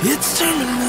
It's terminal.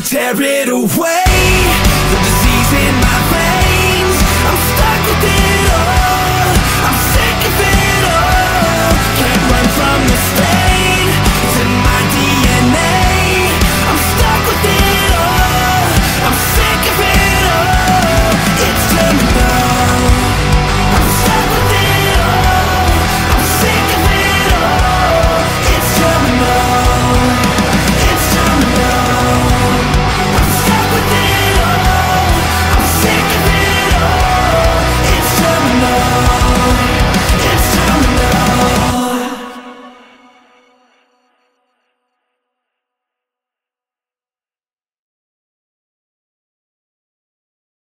tear it away.